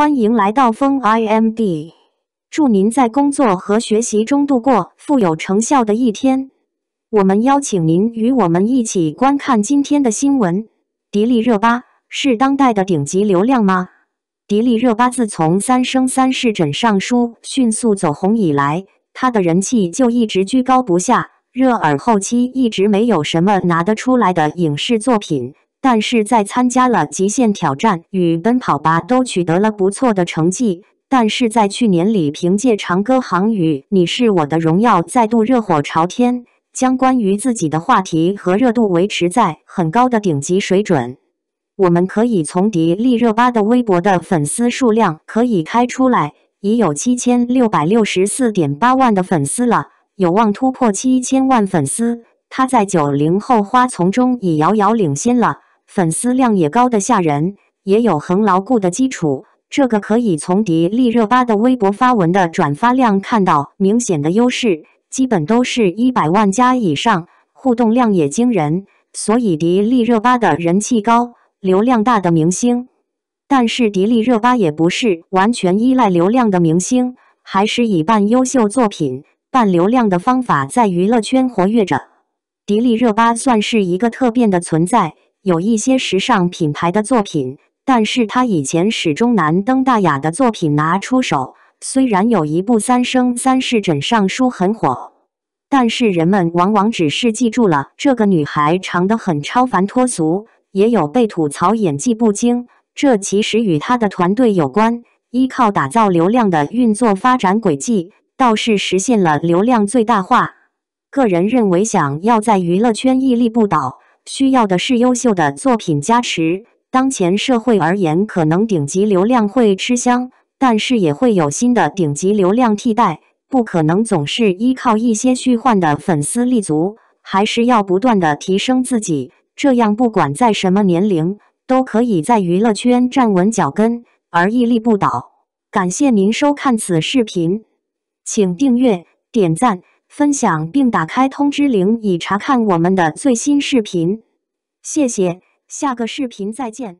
欢迎来到风 IMD，祝您在工作和学习中度过富有成效的一天。我们邀请您与我们一起观看今天的新闻：迪丽热巴是当代的顶级流量吗？迪丽热巴自从《三生三世枕上书》迅速走红以来，她的人气就一直居高不下。热尔后期一直没有什么拿得出来的影视作品。但是在参加了《极限挑战》与《奔跑吧》都取得了不错的成绩。但是在去年里，凭借《长歌行》与《你是我的荣耀》再度热火朝天，将关于自己的话题和热度维持在很高的顶级水准。我们可以从迪丽热巴的微博的粉丝数量可以开出来，已有七千六百六十四点八万的粉丝了，有望突破七千万粉丝。她在九零后花丛中已遥遥领先了。粉丝量也高的吓人，也有很牢固的基础。这个可以从迪丽热巴的微博发文的转发量看到明显的优势，基本都是一百万加以上，互动量也惊人。所以迪丽热巴的人气高、流量大的明星。但是迪丽热巴也不是完全依赖流量的明星，还是以办优秀作品、办流量的方法在娱乐圈活跃着。迪丽热巴算是一个特变的存在。有一些时尚品牌的作品，但是他以前始终难登大雅的作品拿出手。虽然有一部《三生三世枕上书》很火，但是人们往往只是记住了这个女孩长得很超凡脱俗，也有被吐槽演技不精。这其实与他的团队有关，依靠打造流量的运作发展轨迹，倒是实现了流量最大化。个人认为，想要在娱乐圈屹立不倒。需要的是优秀的作品加持。当前社会而言，可能顶级流量会吃香，但是也会有新的顶级流量替代，不可能总是依靠一些虚幻的粉丝立足，还是要不断的提升自己，这样不管在什么年龄，都可以在娱乐圈站稳脚跟而屹立不倒。感谢您收看此视频，请订阅、点赞。分享并打开通知铃，以查看我们的最新视频。谢谢，下个视频再见。